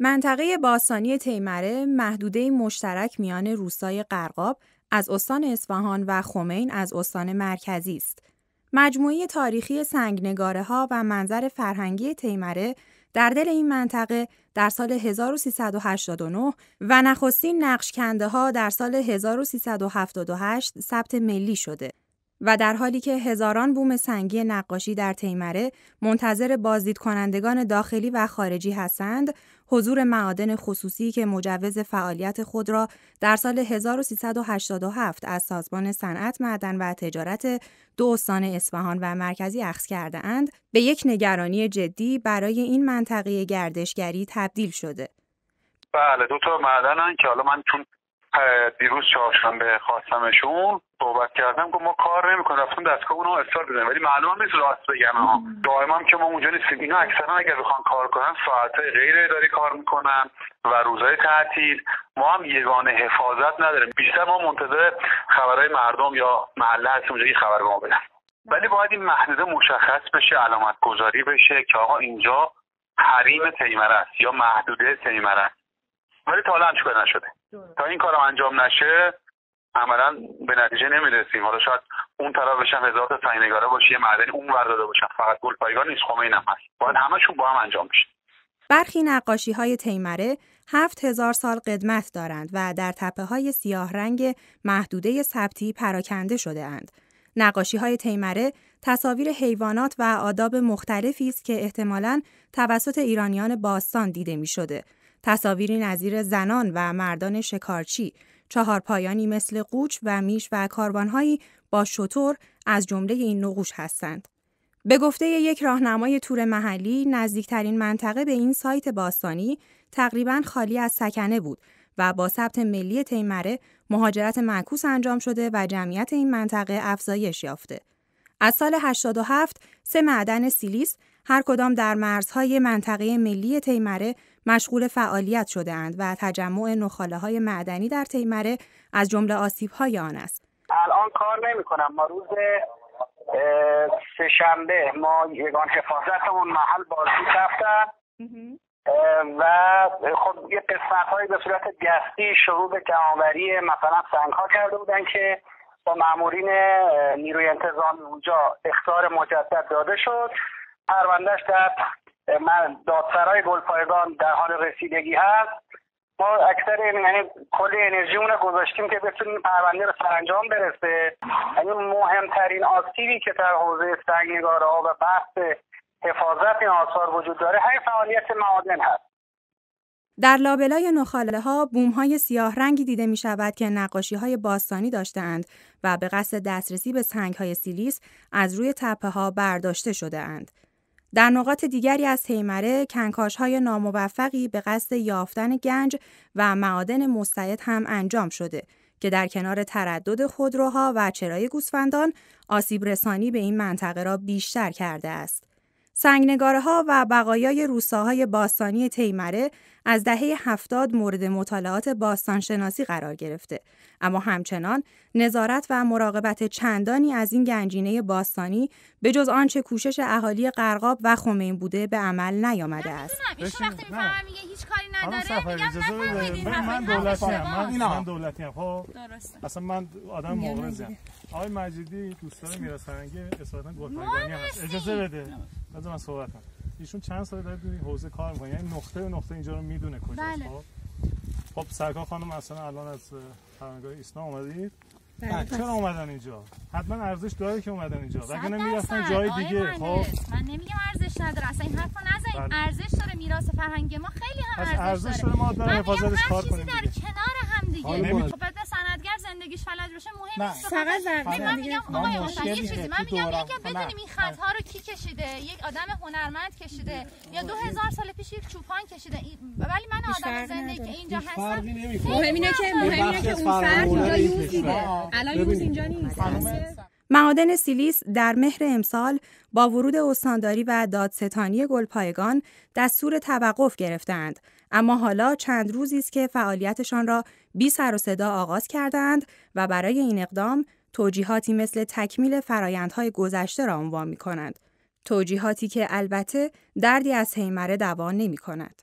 منطقه باستانی تیمره محدوده مشترک میان روستای قرقاب از استان اصفهان و خمین از استان مرکزی است. مجموعه تاریخی سنگنگاره ها و منظر فرهنگی تیمره در دل این منطقه در سال 1389 و نخستین نقش کنده ها در سال 1378 ثبت ملی شده و در حالی که هزاران بوم سنگی نقاشی در تیمره منتظر بازدید کنندگان داخلی و خارجی هستند، حضور معادن خصوصی که مجوز فعالیت خود را در سال 1387 از سازمان صنعت معدن و تجارت دو استان اصفهان و مرکزی اخذ کرده اند، به یک نگرانی جدی برای این منطقه گردشگری تبدیل شده. بله دو تا معدنن که حالا من چون دیروز چهارشنبه خواستمشون صحبت کردم که ما کار نمی‌کنیم رفتم دستگاه اونو استار بزنیم ولی معلوم نیست راست بگن ها. دائما که ما اونجا نیستیم. اینا اکثرا اگر بخوان کار کنن ساعت غیر اداری کار می‌کنن و روزهای تعطیل. ما هم یگانه حفاظت نداریم. بیشتر ما منتظر خبرهای مردم یا محله هستیم اونجا خبر ما بدن. ولی باید این محدوده مشخص بشه علامت گذاری بشه که آقا اینجا حریم تیمره است یا محدوده تیمره است. ولی تا حالا نشده؟ تا این کارم انجام نشه عملا به نتیجه نمی‌رسیم. حالا شاید اون طرف بشن هزار تا سنگنگاره باشه یه معدنی اون ور داده باشن. فقط گل پایگان نیست خمین هم هست. باید همشون با هم انجام بشه. برخی نقاشی های تیمره هفت هزار سال قدمت دارند و در تپه های سیاه رنگ محدوده ثبتی پراکنده شده اند. نقاشی های تیمره تصاویر حیوانات و آداب مختلفی است که احتمالاً توسط ایرانیان باستان دیده می شده تصاویری نظیر زنان و مردان شکارچی، چهار پایانی مثل قوچ و میش و کاروانهایی با شطور از جمله این نقوش هستند. به گفته یک راهنمای تور محلی، نزدیکترین منطقه به این سایت باستانی تقریبا خالی از سکنه بود و با ثبت ملی تیمره مهاجرت معکوس انجام شده و جمعیت این منطقه افزایش یافته. از سال 87 سه معدن سیلیس هر کدام در مرزهای منطقه ملی تیمره مشغول فعالیت شده اند و تجمع نخاله های معدنی در تیمره از جمله آسیب های آن است. الان کار نمی کنم ما روز سهشنبه ما یگان حفاظت اون محل بازی رفتن و خب یه قسمت هایی به صورت دستی شروع به جمعآوری مثلا سنگ ها کرده بودن که با مامورین نیروی انتظامی اونجا اختار مجدد داده شد. پروندهش در من دادسرای گلپایگان در حال رسیدگی هست. ما اکثر یعنی کل انرژیمون رو گذاشتیم که بتونیم پرونده رو سرانجام برسه. یعنی مهمترین آسیبی که در حوزه سنگنگاره ها و بحث حفاظت این آثار وجود داره همین فعالیت معادن هست. در لابلای نخاله ها بوم های سیاه رنگی دیده می شود که نقاشی های باستانی داشتند و به قصد دسترسی به سنگ های سیلیس از روی تپه ها برداشته شده اند. در نقاط دیگری از تیمره کنکاش های ناموفقی به قصد یافتن گنج و معادن مستعد هم انجام شده که در کنار تردد خودروها و چرای گوسفندان آسیب رسانی به این منطقه را بیشتر کرده است. سنگنگاره و بقایای روستاهای باستانی تیمره از دهه هفتاد مورد مطالعات باستانشناسی قرار گرفته اما همچنان نظارت و مراقبت چندانی از این گنجینه باستانی به جز آنچه کوشش اهالی قرقاب و خمین بوده به عمل نیامده است. وقتی میگه هیچ کاری نداره میگم من دولتی هم من, من دولتی هم خب اصلا من آدم مبارزم آقای مجیدی دوستان میراث فرهنگی اصالتا گلپایگانی هست اجازه بده. بذار من صحبت کنم. ایشون چند سال داره تو حوزه کار می‌کنه. یعنی نقطه به نقطه اینجا رو می‌دونه کجاست. بله. خب خب سرکار خانم اصلا الان از فرهنگای اسلام اومدید. بله. چرا اومدن اینجا؟ حتما ارزش داره که اومدن اینجا. وگرنه می‌رفتن جای دیگه خب. من نمیگم ارزش نداره. اصلا این حرفو نزنید. بله. ارزش داره میراث فرهنگی ما خیلی هم ارزش داره. ما در حفاظتش کار کنیم در کنار هم دیگه. زندگیش فلج بشه مهم نیست. فقط من میگم آقای یه چیزی من میگم یکی بدونیم این خطها رو کی کشیده؟ یک آدم هنرمند کشیده یا دو هزار سال پیش یک چوپان کشیده؟ ولی من آدم زنده که اینجا هستم. مهم اینه که مهم اینه که اون فرد اینجا یوز دیده الان یوز اینجا نیست. معادن سیلیس در مهر امسال با ورود استانداری و دادستانی گلپایگان دستور توقف گرفتند اما حالا چند روزی است که فعالیتشان را بی سر و صدا آغاز کردند و برای این اقدام توجیهاتی مثل تکمیل فرایندهای گذشته را عنوان می کنند. توجیهاتی که البته دردی از حیمره دوان نمی کند.